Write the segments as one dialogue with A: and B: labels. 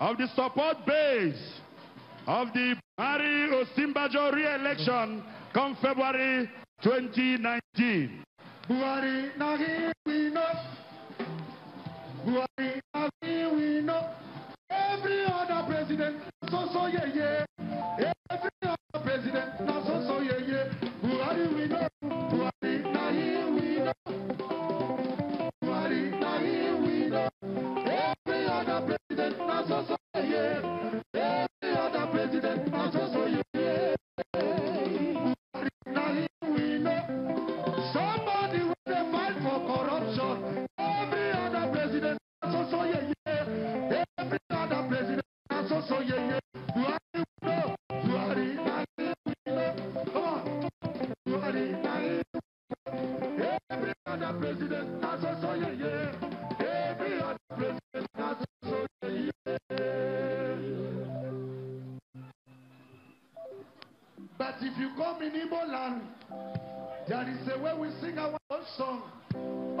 A: of the support base of the Mari Osinbajo re-election come February 2019.
B: Buhari we know. Buhari we know. Every other president, so so yeah yeah. Every Somebody with a mind for corruption. Every other president, yeah, yeah. Every other president, yeah, yeah. But if you come in Igbo land, that is the way we sing our own song. Oh,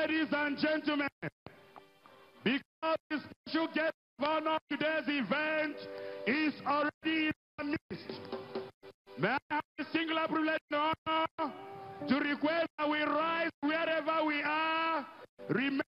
A: ladies and gentlemen, because the special guest of honor today's event is already in the midst. May I have a singular privilege and honor to request that we rise wherever we are. Remember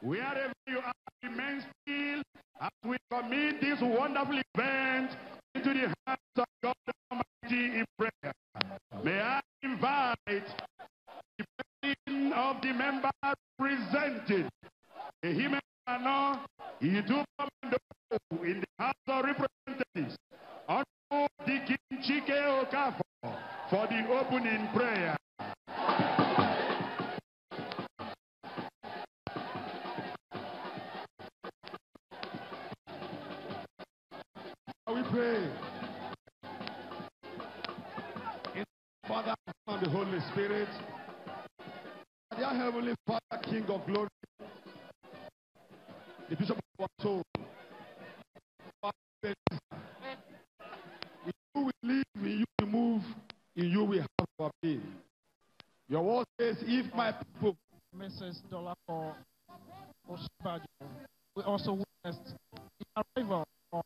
A: Wherever you are, remain still as we commit
C: this wonderful event into the hands of God Almighty in prayer. May I invite the president of the members presented, Ehimano Idubamando, in the House of Representatives, Honorable Dikin Chike Okafor, for the opening prayer.
D: Father and the Holy Spirit. Dear Heavenly Father, King of glory, the Bishop of our soul, in you we live, in you we move, in you we have our being. Your word says, if my people
E: Mrs. Dolapo Osinbajo. We also witnessed the arrival of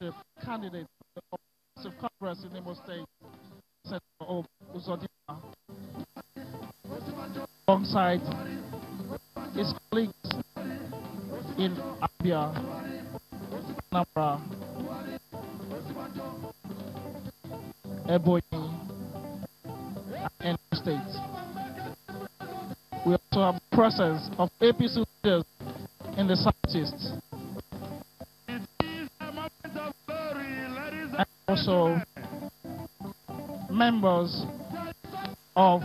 E: the candidate for the Congress in Imo State, Senator Uzodinma, alongside his colleagues in Abia, Anambra, Ebonyi, and Enugu State. We also have presence of APC leaders in the southeast
C: and
E: also members of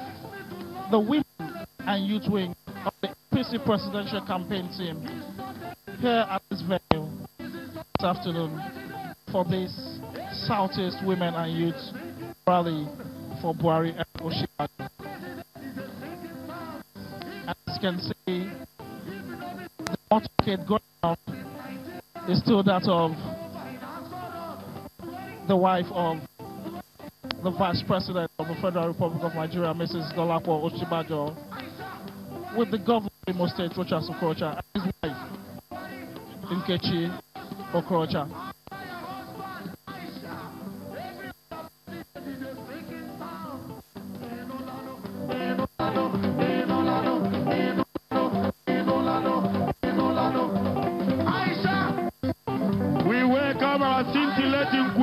E: the women and youth wing of the APC presidential campaign team here at this venue this afternoon for this Southeast Women and Youth rally for Buhari and Osinbajo. As you can see, the motorcade going on is still that of the wife of the Vice President of the Federal Republic of Nigeria, Mrs. Dolapo Osinbajo, with the governor of Imo State, Rochas Okorocha, and his wife, Nkechi Okorocha.
C: We welcome our scintillating